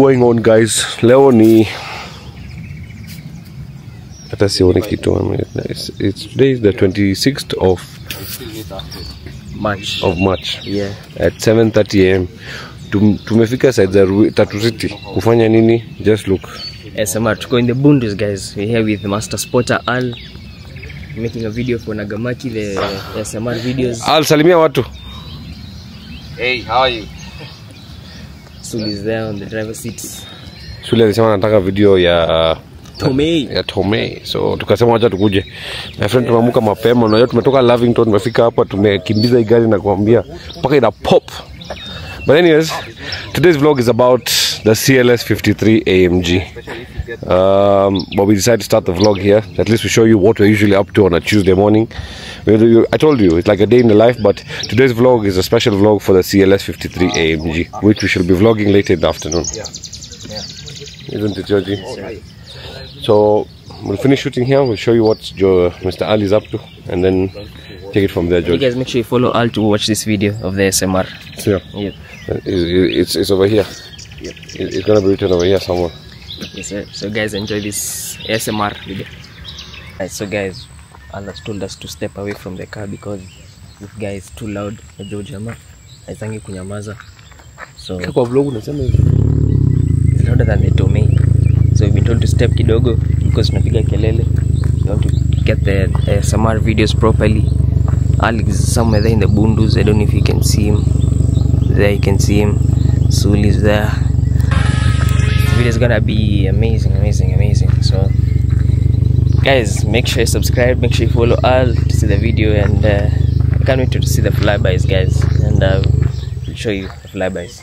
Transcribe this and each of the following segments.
going on guys leo ni hata sioni kitu it's, it's today is the 26th of, March. of march Yeah. at 7:30 am Tum, tumefika side za tatu city kufanya nini just look SMR, tuko in the Bundus guys. We're here with Master Spotter Al. Making a video for Nagamaki, the SMR videos. Al salimia watu Hey, how are you? Sul is there on the driver seat. shule alisema anataka video ya Tomei. ya Tomei. So tukasema wacha tukuje. My friend tumeamka mapema, unajua tumetoka Lavington, tumefika hapa tumekimbiza hii gari na kuambia mpaka ina pop. But anyways, today's vlog is about the CLS 53 AMG. Um, but we decided to start the vlog here. At least we show you what we're usually up to on a Tuesday morning. I told you it's like a day in the life, but today's vlog is a special vlog for the CLS 53 AMG, which we shall be vlogging later in the afternoon. Yeah. Isn't it, Georgie? So we'll finish shooting here. We'll show you what Mr. Ali is up to, and then take it from there, You guys make sure you follow Al to watch this video of the SMR. Yeah. Yeah. It- It's, it's over here. It- It's gonna be written over here somewhere. Yes, sir. So guys, enjoy this ASMR video. Right, so guys, allah told us to step away from the car because this guy is too loud. Najua jamaa haisangi kunyamaza. So Kwa vlog unasema hivi. is louder than the Tomei. So we've been told to step kidogo because tunapiga kelele. We want to get the ASMR videos properly. Alex is somewhere there in the bundus. I don't know if you can see him. There you can see him. Sul is there. Video is gonna be amazing, amazing, amazing. So, guys, make sure you subscribe. Make sure you follow Al to see the video, and uh, I can't wait to see the flybys, guys. And uh, we'll show you the flybys.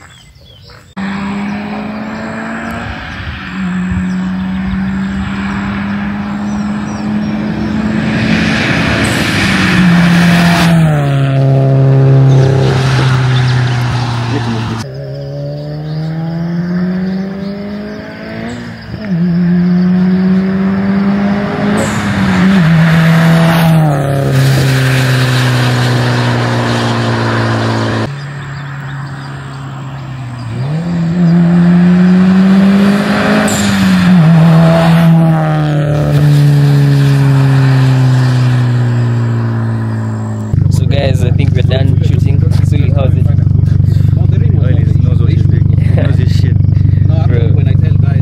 So, guys, I think we're done shooting. Sully, how's it? Bro,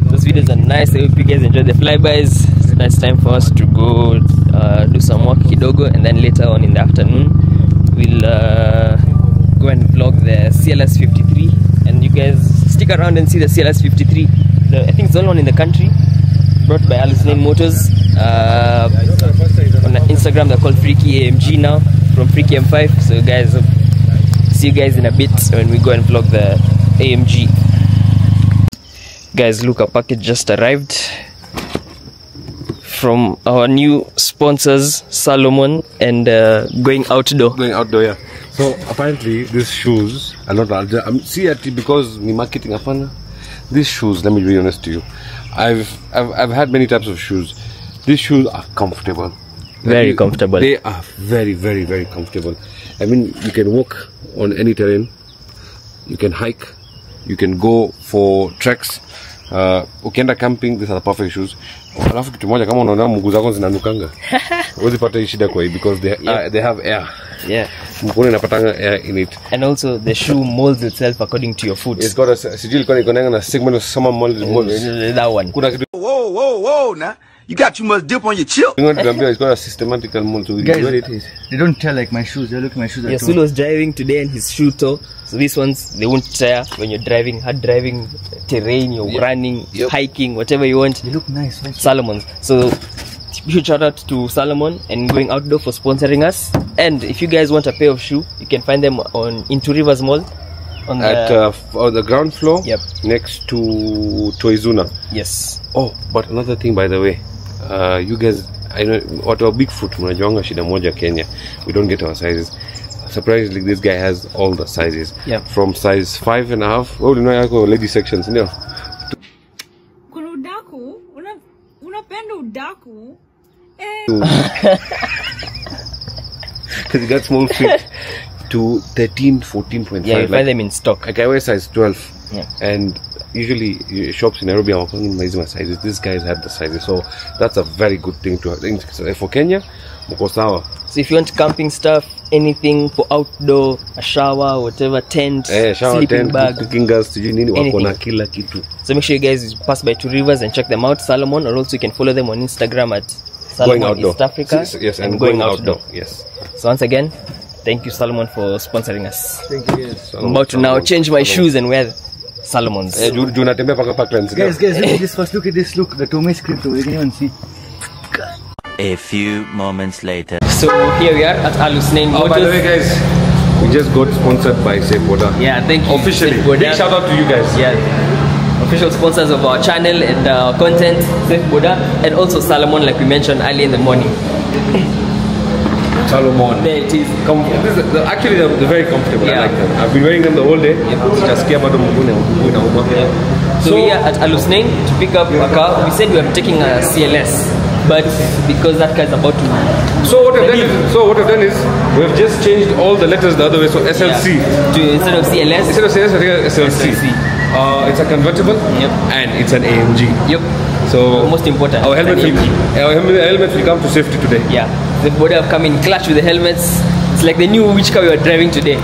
those videos are nice. I hope you guys enjoy the flybys. It's a nice time for us to go uh, do some work kidogo, and then later on in the afternoon, we'll uh, go and vlog the CLS 53. And you guys stick around and see the CLS 53. The, I think it's the only one in the country, brought by Alice Motors. Uh, on Instagram, they're called Freaky AMG now from Freaky M5. So, guys, see you guys in a bit when we go and vlog the AMG. Guys, look, a package just arrived from our new sponsors, Salomon, and uh, going outdoor. Going outdoor, yeah. So apparently these shoes are not. I'm see at because me marketing apana. These shoes, let me be honest to you, I've I've I've had many types of shoes. These shoes are comfortable. Very comfortable. They are very very very comfortable. I mean, you can walk on any terrain. You can hike. You can go for treks. Uh, ukienda camping, these are the perfect shoes. Alafu kitu moja kama unaona mguu zako zinanukanga, huwezi pata hii shida kwa hii because they, uh, they have air. Yeah. mkono inapatanga air in it And also, the shoe molds itself according to your foot. it's got a sijui ilikuwa na segment of summer mold that one. kuna kitu Whoa, whoa, whoa, now. You got too much dip on your chip. ingine tuliambiwa it's got a systematical mold so Guys, where it is They don't tear like my shoes. They look at my shoes. Yeah, Yeah, Sulu was driving today and his shoe tore. So these ones, they won't tear when you're driving, hard driving, terrain, you're Yep. running, Yep. hiking, whatever you want. They look nice. Right? Salomon's. So huge shout out to Salomon and going outdoor for sponsoring us. And if you guys want a pair of shoe, you can find them on in Two Rivers Mall. On the, uh, on the ground floor Yep. next to Toizuna yes. oh but another thing by the way uh, you guys I know watu wa bigfoot? Mnajuanga shida moja Kenya. We don't get our sizes. Surprisingly this guy has all the sizes. Yep. from size five and a half. Oh you know yako lady sections ndio kuna udaku una- unapenda udaku. Because he got small feet to 13 14.5 Yeah, you like, find them in stock. like I wear size 12 Yeah. and usually uh, shops in Nairobi are calling hizi sizes. These guys had the sizes, so that's a very good thing to have. For Kenya, mko sawa. So if you want camping stuff, anything for outdoor, a shower, whatever, tent, Eh, shower sleeping tent, bag. cooking gas, sijui nini, wako na Anything. kila kitu. So make sure you guys pass by Two Rivers and check them out, Salomon, or also you can follow them on Instagram at Going Salomon outdoor. East Africa. Yes, yes, and, and going, going outdoor. outdoor. Yes. So once again, thank you Salomon for sponsoring us. Thank you Yes. I'm about to now change my Salomon. shoes and wear Salomon's. Eh, juu juu natembea paka Parklands. Guys, guys, look at this first. Look at this. Look, the Tomei script. You can even see. A few moments later. So here we are at Al Husnain Oh, by the way, guys, we just got sponsored by Safe Boda. Yeah, thank you. Officially. Safe Boda. Big shout out to you guys. Yeah. Official sponsors of our channel and our content, Safe Boda, and also Salomon, like we mentioned early in the morning. Salomon. There it is. This is, actually, they're, they're very comfortable. I like them. I've been wearing them the whole day. Sijasikia bado mguu inauma. So, we are at Al Husnain to pick up a car. We said we are taking a CLS, but because that car is about to. So what I've done is, so what I've done is, we've just changed all the letters the other way. So SLC. Yeah, to instead of CLS. Instead of CLS, saying SLC, SLC. Uh, it's a convertible Yep. and it's an AMG. Yep. So Most important. Our helmet, will, our helmet, helmet will come to safety today. Yeah. The body have come in clutch with the helmets. It's like they knew which car we were driving today.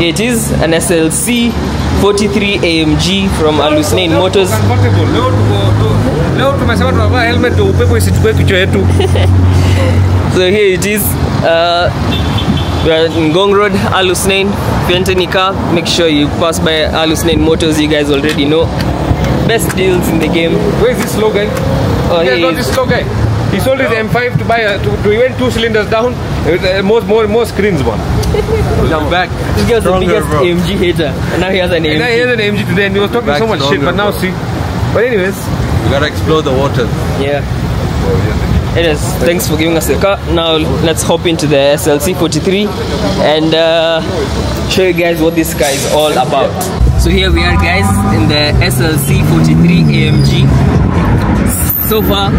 It is an SLC 43 AMG from Al Motors. Comfortable. Leo tuko- tu- leo tumesema tunavaa helmet ndio upepo isichukue kichwa yetu. So here it is. Uh, we are in Ngong Road, Al Husnain. If you want any car, make sure you pass by Al Motors. You guys already know. Best deals in the game. Where is this slow guy? Oh, yeah, is. this slow guy. He sold his M5 to buy a, to, to he went two cylinders down. With, uh, more, more, more screens one. I'm back. This guy was the biggest AMG hater. And now he has an And I AMG. had an AMG today and he was talking Back so much shit, but now bro. see. But anyways, we gotta explore the waters. Yeah. It is. Thanks for giving us the car. Now let's hop into the SLC 43 and uh, show you guys what this car is all about. So here we are, guys, in the SLC 43 AMG. So far,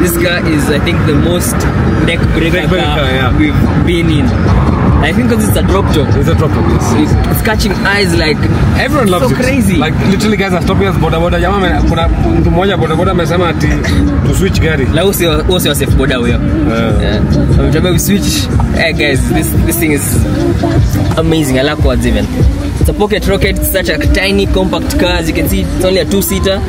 this car is, I think, the most neck breaker, Neck breaker, car yeah. we've been in. I think because it's a drop top. it's a drop top. It's, It's, it's catching eyes like Everyone loves so it. crazy. Like literally guys are stopping us boda boda. Jamaa me kuna mtu mmoja boda boda amesema ati to switch gari. La usi usi usi boda safe Yeah. Yeah. So we switch. Hey guys, this this thing is amazing. I like what's even. It's a pocket rocket, it's such a tiny compact car. As you can see, it's only a two seater.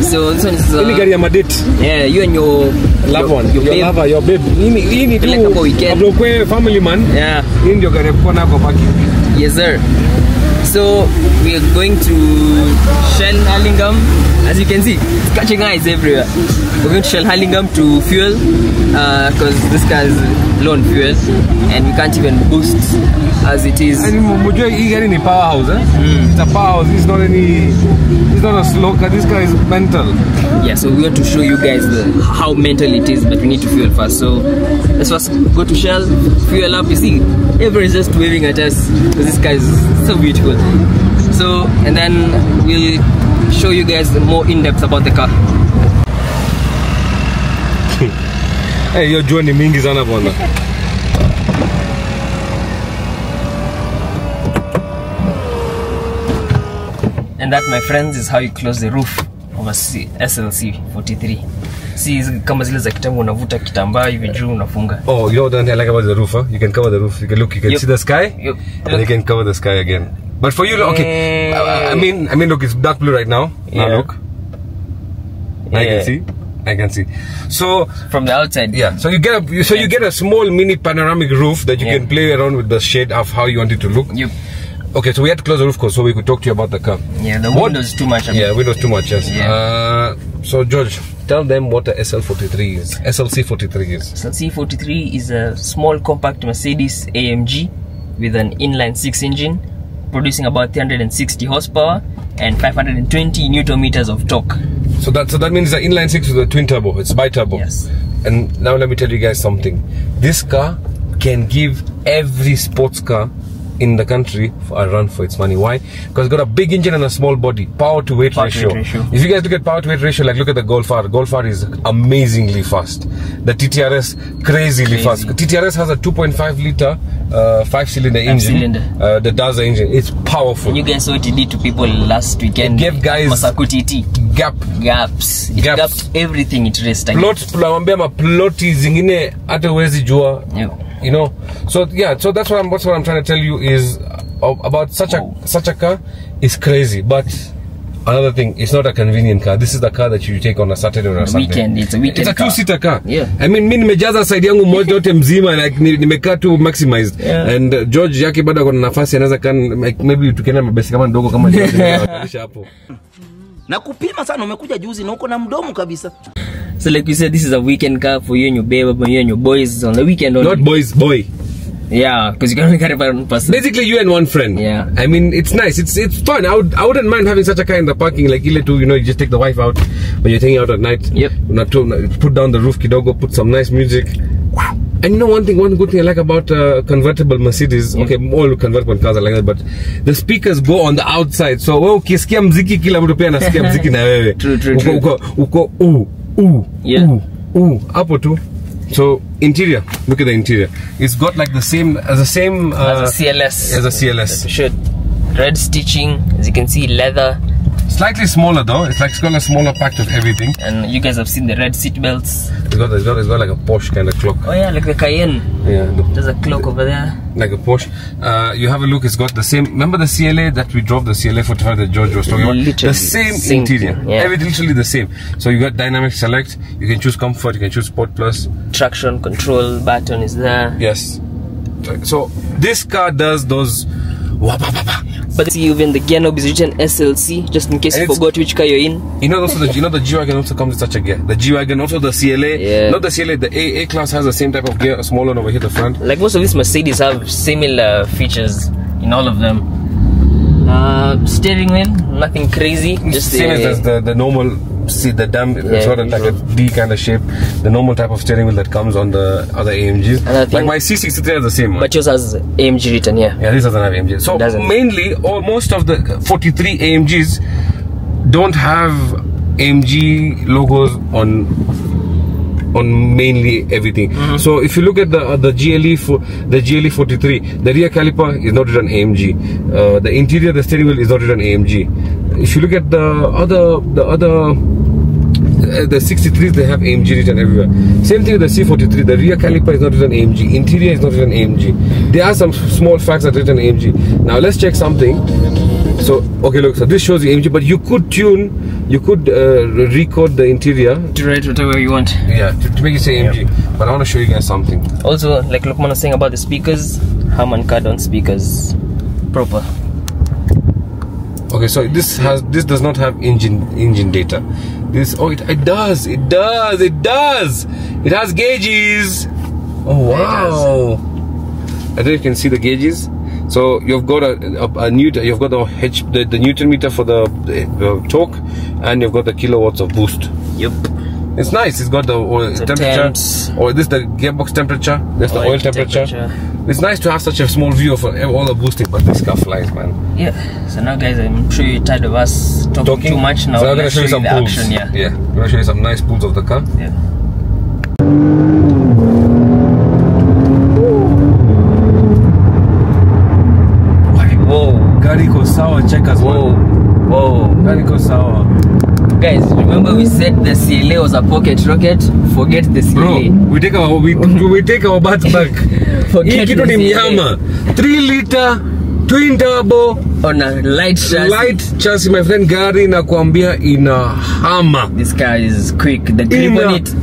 So this one is uh, gari ya madate. yeah, you and your Loved one. your, Your babe. lover, your babe. Hii hii ni tu Peleka kwa weekend. kabla ukue family man. Yeah, Hii ndio gari ya nako paki. yes sir. So we are going to Shell Hurlingham. As you can see, it's catching eyes everywhere. We're going to Shell Hurlingham to fuel because this car is low on fuel and we can't even boost as it is. Yaani mjue hii gari ni powerhouse eh? It's a powerhouse. It's not any it's not a slow car. This car is mental. Yeah, so we want to show you guys the, how mental it is, but we need to fuel first. So let's first go to Shell, fuel up. You see, everyone is just waving at us because this car is so beautiful. So, and then we'll show you guys more in depth about the car. hey, hiyo jua ni mingi sana bwana. And that, my friends, is how you close the roof of a C- SLC 43. See, kama zile za kitambo unavuta kitambaa hivi juu unafunga. Oh, you know what I like about the roof, huh? You can cover the roof. You can look, you can Yep. see the sky, Yep. and you can cover the sky again. But for you, yeah. okay. I, mean, I mean, look, it's dark blue right now. Now Yeah. look, I can see. I can see. So From the outside. yeah, so you get a so so you get a small mini panoramic roof that you Yeah. can play around with the shade of how you want it to look. You, Okay, so we had to close the roof cause so we could talk to you about the car. yeah, the What- window is too much. Yeah, windows too much. Yes. Yeah. Uh, so George, tell them what the SL43 is. SLC43 is. So C43 is a small compact Mercedes AMG with an inline six engine, producing about 360 horsepower and 520 newton meters of torque. So that so that means the inline six is a twin turbo. It's bi turbo. Yes. And now let me tell you guys something. This car can give every sports car in the country for a run for its money. Why? Because it's got a big engine and a small body. Power to weight Power to ratio. weight ratio. If you guys look at power to weight ratio, like look at the Golf R. Golf R is amazingly fast. The TTRS crazily Crazy. fast. TTRS has a 2.5 liter, uh, five cylinder engine. cylinder. Uh, the Daza engine. It's powerful. You guys saw it did to people last weekend. It gave guys- Masaku TT. Gap Gaps. It Gaps. gapped everything it raced against. plot tunawambia maploti zingine hata Plot. jua Yeah. You know? So yeah so that's what i'm what's what i'm trying to tell you is uh, about such a such a car is crazy. But another thing it's not a convenient car. This is the car that you take on a saturday or a sunday. weekend, it's a weekend it's a car. two seater car. Yeah. i mean me nimejaza side yangu moja yote mzima like ni- nimekaa tu maximized. Yeah. and uh, george yake bado kuna nafasi anaweza kan like, maybe tukienda mabesi kama ndogo kama hapo. Na kupima sana umekuja juzi na uko na mdomo kabisa So like we said, this is a weekend car for you and your babe, for you and your boys. On the weekend only. not boys boy. Yeah, because you can only carry one person. basically you and one friend. Yeah. i mean it's nice. It's it's fun. I, would, I wouldn't mind having such a car in the parking like ile too you know you just take the wife out when you're taking out at night. Yep. Not to put down the roof kidogo put some nice music. Wow. And you know one thing one good thing i like about uh, convertible mercedes okay all convertible cars are like that but the speakers go on the outside. So wewe ukisikia mziki kila mtu pia anasikia mziki na wewe. True, true, uko uko uko uh, uh, Yeah. uh, uh, hapo tu so interior look at the interior it's got like the same as the same uh, As a CLS. as a CLS. Should. Red stitching, as you can see, leather, Slightly smaller though. It's like it's got a smaller pack of everything. and you guys have seen the red seat belts. It's got it's got it's got like a Porsche kind of clock. Oh yeah, like the Cayenne. Yeah, look, There's a clock over there. like a Porsche. Uh, you have a look. It's got the same. Remember the CLA that we drove the CLA 45 that George was talking about. Literally the same, same interior. thing, yeah. Everything literally the same. So you got dynamic select. You can choose comfort. You can choose sport plus. Traction control button is there. Yes. So this car does those. But see, even the gear knob is written SLC, just in case And you forgot which car you're in. You know also the you know the G wagon also comes with such a gear. The G wagon also the CLA. Yeah. Not the CLA. The A A class has the same type of gear. A small one over here the front. Like most of these Mercedes have similar features in all of them. Uh, steering wheel, nothing crazy. Just same as the, the normal see the dam Yeah, sort of like a. D kind of shape the normal type of steering wheel that comes on the other AMGs And I think- like my C63 has the same one but yours has AMG written here. yeah this doesn't have AMG so mainly or most of the 43 AMGs don't have AMG logos on on mainly everything. Mm-hmm. So if you look at the uh, the GLE for the GLE 43, the rear caliper is not written AMG. Uh, the interior, the steering wheel is not written AMG. If you look at the other the other the 63s they have AMG written everywhere. Same thing with the C43. The rear caliper is not written AMG. Interior is not written AMG. There are some small facts that are written AMG. Now let's check something. So okay, look. So this shows the AMG, but you could tune, you could uh, record the interior. To write whatever you want. Yeah, to, to make it say AMG. But I want to show you guys something. Also, like Lukman was saying about the speakers, Harman Kardon speakers, proper. Okay, so this has this does not have engine engine data. This oh it, it does it does it does it has gauges. Oh wow! I don't know if you can see the gauges. So you've got a, a, a newton, you've got the H, the, the newton meter for the, the, the torque, and you've got the kilowatts of boost. Yep. It's nice. It's got the oil The temperature, temps. or this the gearbox temperature. There's the Oil temperature. temperature. It's nice to have such a small view of uh, all the boosting, but this car flies, man. Yeah. So now, guys, I'm sure you're tired of us talking, too much. Now, so I'm gonna show you some action. Yeah. yeah. I'm gonna show you some nice pulls of the car. Yeah. Whoa. Gari iko sawa, checkers, Whoa. man. Whoa. Gari iko sawa. Guys, remember we said the CLA was a pocket rocket? Forget the CLA. Bro, we take our we, we take our bats back. Hii Forget kitu the ni CLA. mnyama. 3 liter twin turbo On a light chassis. light chassis my friend gari na kuambia ina hama. This car is quick. The grip on it.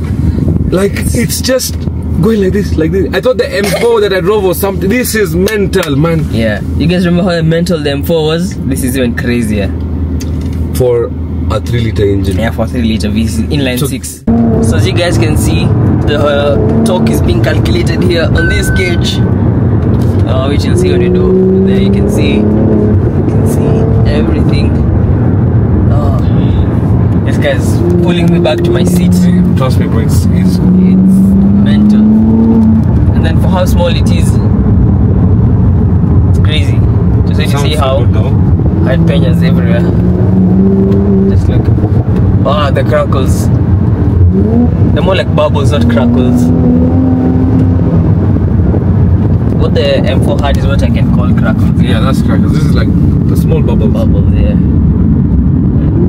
Like it's just going like this, like this. I thought the M4 that I drove was something. This is mental, man. Yeah. You guys remember how mental the M4 was? This is even crazier. For a 3 liter engine. Yeah, for 3 liter V6 inline So- 6. So as you guys can see, the uh, torque is being calculated here on this gauge. Uh, which you'll see what you do. There you can see, you can see everything. Oh, this guy's pulling me back to my seat. Trust me, bro. It's, it's It's mental. And then for how small it is, it's crazy. Just So you see how good though. how it peñas everywhere. Ah, the crackles. They're more like bubbles, not crackles. What the M4 had is what I can call crackles. Yeah, that's crackles. This is like the small bubbles. Bubbles, yeah.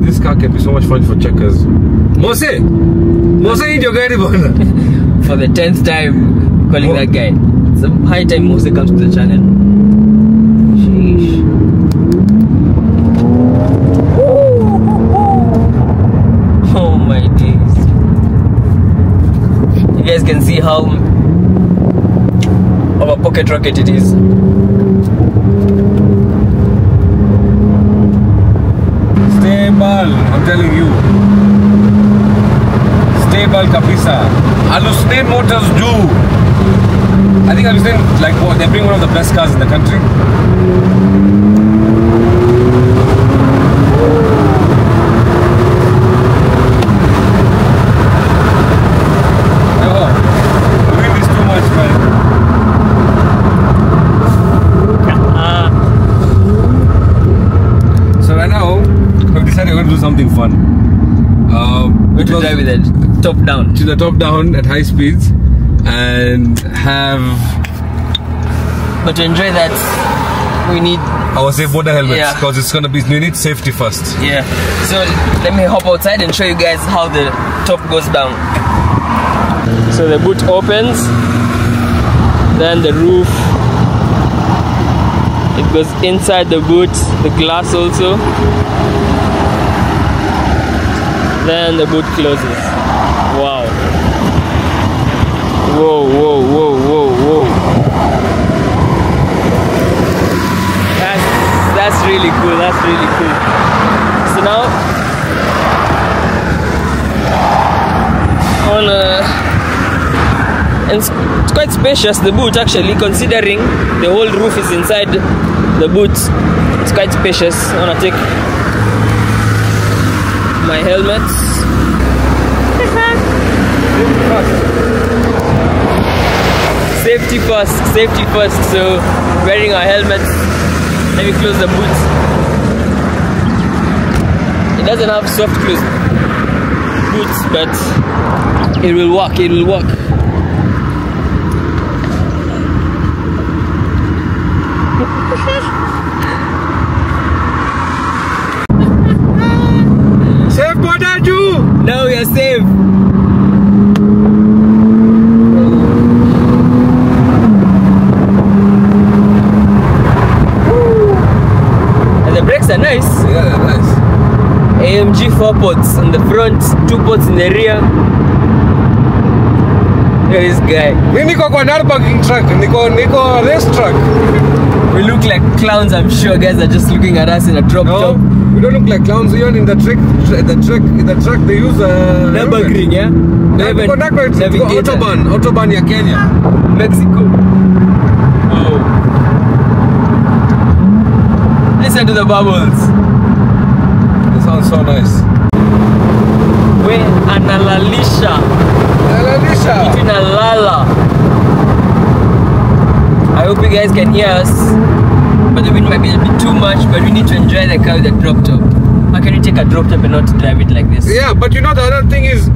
This car can be so much fun for checkers. Mose! Mose, eat your guy. For the tenth time calling Mo- that guy. It's a high time Mose comes to the channel. Sheesh. Oh my days. You guys can see how of a pocket rocket it is. Stable, I'm telling you. Stable kabisa. Al Husnain Motors do. I think Al Husnain, like, what, they bring one of the best cars in the country. Oh, the wind is too much, man. So right now, we've decided we're going to do something fun. Um, Going to because- drive with it top down. To the top down at high speeds and have But to enjoy that, we need our Safe Boda helmets Yeah. because it's gonna be we need safety first. Yeah. So let me hop outside and show you guys how the top goes down. So the boot opens, then the roof. It goes inside the boot, the glass also. Then the boot closes. Wow. Whoa, whoa, whoa, whoa, whoa. That's that's really cool. That's really cool. So now on a and it's it's quite spacious the boot actually considering the whole roof is inside the boot it's quite spacious I wanna take my helmets safety first safety first. So wearing our helmets. Let me close the boot it doesn't have soft close boots but it will work it will work Safe Boda, Ju! now we are safe and the brakes are nice Yeah, nice. AMG four ports in the front, two ports in the rear. At this guy. Mi niko kwa parking truck, niko niko race truck. We look like clowns, I'm sure guys are just looking at us in a drop No, top. we don't look like clowns. Even in the truck, the truck, in the truck they use uh, a Nürburgring, yeah? They have a Navigator. navigator. Autobahn, autobahn ya Kenya. Mexico. Oh. Listen to the bubbles. It sounds so nice. We analalisha Alanisha. between a lala. I hope you guys can hear us. But the wind might be a bit too much, but we need to enjoy the car with a drop top. How can you take a drop top and not drive it like this? Yeah, but you know the other thing is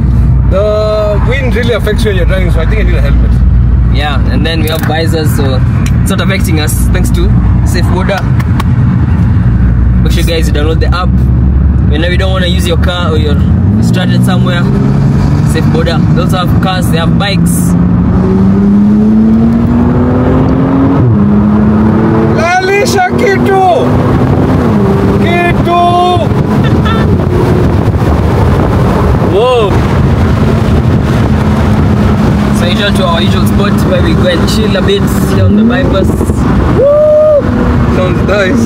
the wind really affects you when you're driving, so I think I need a helmet. Yeah, and then we have visors, so it's not affecting us thanks to Safe Boda. Make sure you guys download the app. Whenever you don't want to use your car or you're stranded somewhere, Safe Boda. They also have cars, they have bikes. Lalisha kitu! Kitu! Whoa! So usual to our usual spot where we go and chill a bit here on the bypass. Sounds nice.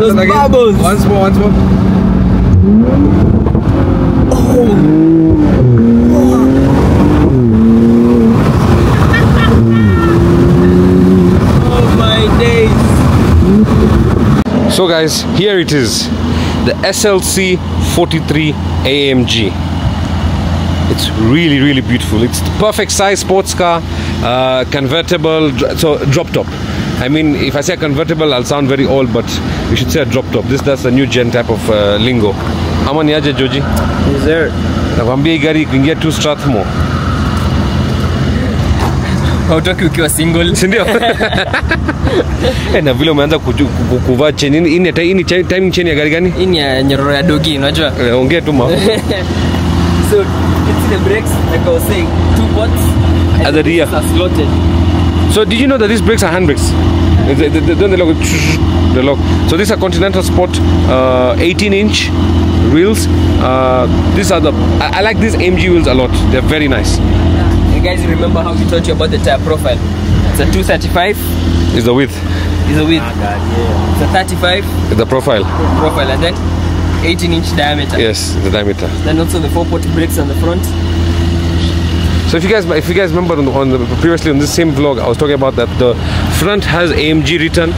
Those bubbles! Once more, once more. So guys, here it is. The SLC 43 AMG. It's really, really beautiful. It's the perfect size sports car, uh, convertible, so drop top. I mean, if I say convertible, I'll sound very old, but you should say a drop top. This does a new gen type of uh, lingo. Ama ni aje Joji? Yes sir. Nakwambia hii gari kuingia tu Strathmore. Hautoki ukiwa single. Si ndio? Eh, na vile umeanza kuvaa chain. Hii ni- hii ni timing chain ya gari gani? Hii ni ya nyororo ya dogi, unajua? Eh, Ongea tu ma. So, it's the brakes, like I was saying, two pots. and At the rear. are slotted. So did you know that these brakes are handbrakes? They, they, they, don't the they lock. So these are Continental Sport uh, 18 inch wheels. Uh, these are the I, I like these AMG wheels a lot. They're very nice. You guys remember how we taught you about the tire profile? It's a 235 Is the width, is the width. oh God, yeah. It's a 35 the profile. profile and then 18 inch diameter. Yes, the diameter. Then also the four pot brakes on the front. So if you guys if you guys remember on, the, on the, previously on this same vlog, I was talking about that the front has AMG written,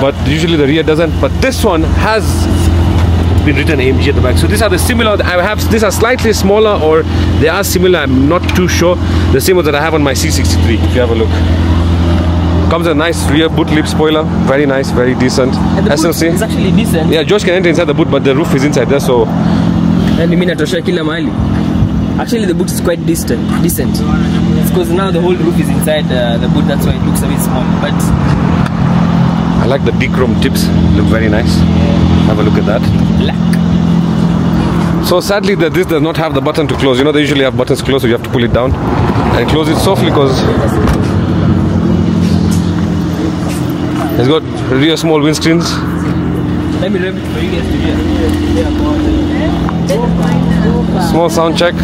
but usually the rear doesn't. But this one has been written AMG at the back. So these are the similar. I have these are slightly smaller or they are similar. I'm not too sure. The same ones that I have on my C63. If you have a look. Comes a nice rear boot lip spoiler, very nice, very decent. And the SLC. is actually decent. Yeah, Josh can enter inside the boot, but the roof is inside there, so And mimi natoshea kila mahali. Actually the boot is quite distant, decent. It's because now the whole roof is inside uh, the boot, that's why it looks a bit small. But I like the D-chrome tips. Look very nice. Have a look at that. black. So sadly that this does not have the button to close. You know they usually have buttons to close, so you have to pull it down and close it softly because it's got rear small windscreens. Let me rev it for you guys to hear. Small sound check.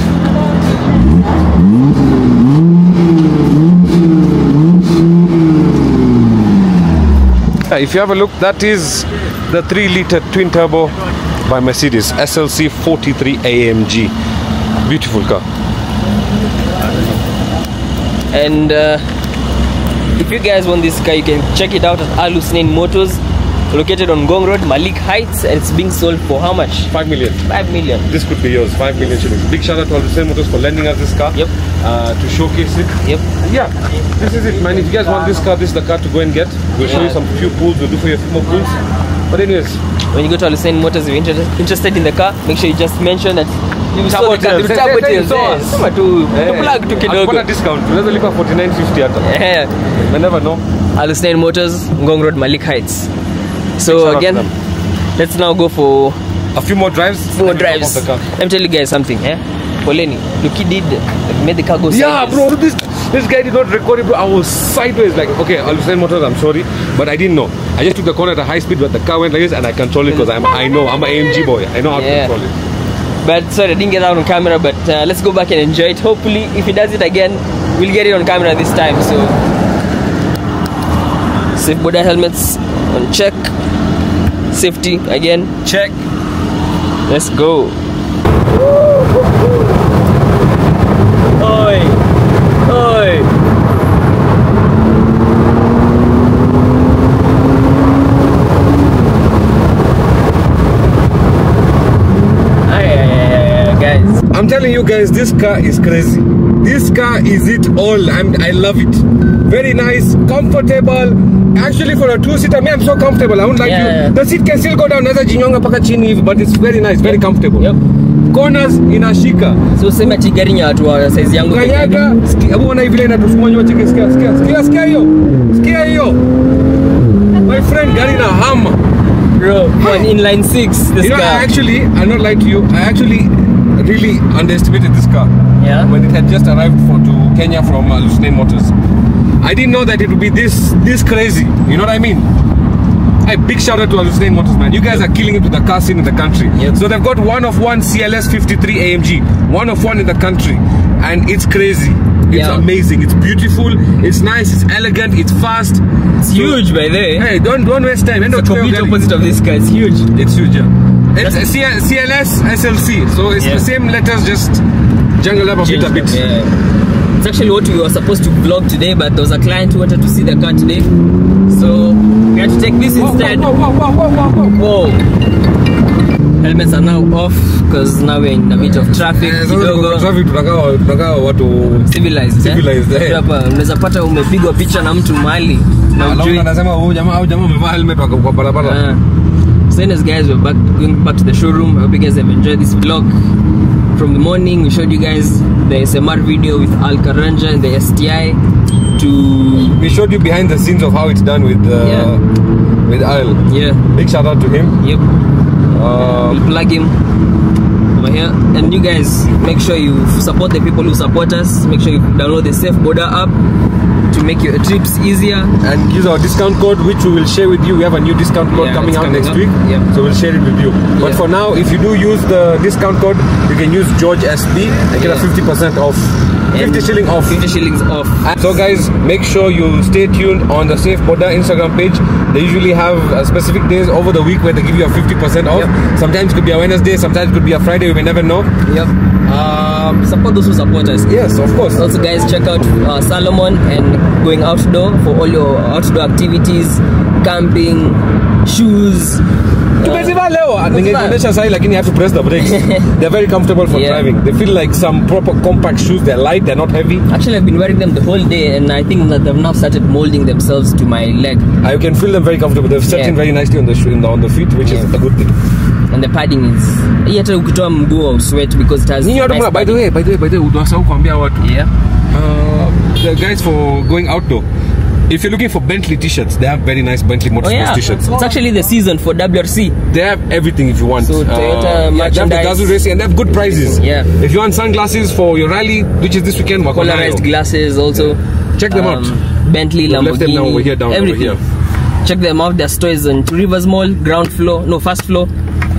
If you have a look, that is the 3 liter twin turbo by Mercedes SLC 43 AMG. Beautiful car. And uh, if you guys want this car, you can check it out at Al Husnain Motors, located on Ngong Road, Malik Heights, and it's being sold for how much? 5 million. 5 million. This could be yours, 5 million shillings. Big shout out to Al Motors for lending us this car Yep. uh, to showcase it. Yep. Yeah, this is it, man. If you guys want this car, this is the car to go and get. We'll show you some few pools, we'll do for you a few more pools. But anyways, When you go to Husnain Motors, if you're interested in the car, make sure you just mention that you saw the car. Tales. the Turbo Say- say Tales, you saw us. Sema tu, tu plug tu kidogo. discount. Unaweza lipa 49.50 hata. You never know. Al Husnain Motors, Ngong Road, Malik Heights. So again, let's now go for A few more drives. Let me drives. off the car. Let me tell you guys something, eh? Poleni, Luki did made the car go Yeah, sideways. bro, this this guy did not record it, bro. I was sideways, like, okay, I'll send motors, I'm sorry, but I didn't know. I just took the corner at a high speed, but the car went like this, and I control it because I'm, I know, I'm an AMG boy. I know how Yeah. to control it. But sorry, I didn't get that on camera. But uh, let's go back and enjoy it. Hopefully, if he does it again, we'll get it on camera this time. So, Safe Boda helmets on check. Safety again check. Let's go. I'm telling you guys, this car is crazy. This car is it all. I'm, I love it. Very nice, comfortable. Actually, for a two-seater, me, I'm so comfortable. I won't like Yeah. you. The seat can still go down, naweza jinyonga paka chini but it's very nice, very comfortable. Yep. Corners inashika. So sema ati gari ya watu wa uh, size yangu. Kanyaga, hebu ona hivi vile inatusukuma nyuma, cheki, sikia, sikia, sikia, sikia hiyo, sikia hiyo. My friend, gari na hama. Bro, on inline 6 this You know, I actually, I'm not to you. I actually really underestimated this car. Yeah. when it had just arrived for to Kenya from uh, Lusne Motors. I didn't know that it would be this this crazy. You know what I mean? A big shout out to Al Husnain Motors, man. You guys are killing it with the car scene in the country. Yep. So they've got one of one CLS 53 AMG, one of one in the country, and it's crazy. It's Yeah. amazing. It's beautiful. It's nice. It's elegant. It's fast. It's huge by the way. Hey, don't don't waste time. End of the complete opposite of this car. It's huge. It's huge. Yeah. It's a C- CLS SLC, so it's Yeah. the same letters, just jungle up a bit, a bit. Yeah. It's actually what we were supposed to vlog today, but there was a client who wanted to see the car today. So we had to take this whoa, instead. Whoa, whoa, whoa, whoa, whoa, whoa, whoa. Helmets are now off because now we're in a bit of traffic Eh, kidogo traffic tunakaa tunakaa watu civilized, eh? Civilized, eh. Ndio hapa unaweza pata umepigwa picha na mtu mahali na Alafu ujui anasema huyu jamaa au jamaa amevaa helmet wako kwa barabara. So anyways guys we're back going back to the showroom i hope you guys have enjoyed this vlog from the morning we showed you guys the smr video with al karanja and the sti to We showed you behind the scenes of how it's done with uh, Yeah. with Al. yeah Big shout out to him. yep Uh, we'll plug him over here. And you guys make sure you support the people who support us. Make sure you download the Safe Boda app to make your trips easier. And use our discount code which we will share with you. We have a new discount code Yeah, coming out coming next up. week Yeah. so we'll share it with you. But Yeah. for now if you do use the discount code you can use george sb and get a 50% off 50 And shilling off. 50 shillings off. So guys make sure you stay tuned on the Safe Boda instagram page. They usually have uh, specific days over the week where they give you a 50% off. Yep. sometimes it could be a wednesday sometimes it could be a friday we may never know. Yep. Um, support those who support us. Yes of course. Also, guys, check out uh, Salomon and going outdoor for all your outdoor activities, camping, shoes. Tumeziva leo ningekuendesha sahi lakini have to press the brakes they're very comfortable for Yeah. driving they feel like some proper compact shoes they're light they're not heavy Actually, I've been wearing them the whole day, and I think that they've now started molding themselves to my leg. i you can feel them very comfortable they've set Yeah. in very nicely on the shoe on the feet which is Yeah. a good thing And the padding is. hii hata ukitoa mguu au sweat because it has. Nyinyi watu nice by the way by the way by the way udwasahau kuambia watu Yeah. uh, the guys for going outdoor if you're looking for Bentley t-shirts they have very nice Bentley Oh yeah, t-shirts it's actually the season for WRC. they have everything if you want So, Toyota yeah, they have the. Gazoo racing and they have good prices Yeah. if you want sunglasses for your rally which is this weekend wako nayo. Polarized glasses also. Check them out. Bentley, Lamborghini. left them now over here, down over everything. here. Check them out. Their stores in on Rivers Mall, ground floor, no first floor.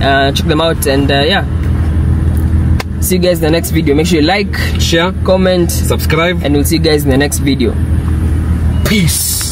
Uh, check them out and uh, yeah. See you guys in the next video. Make sure you like, share comment, subscribe and we'll see you guys in the next video. Peace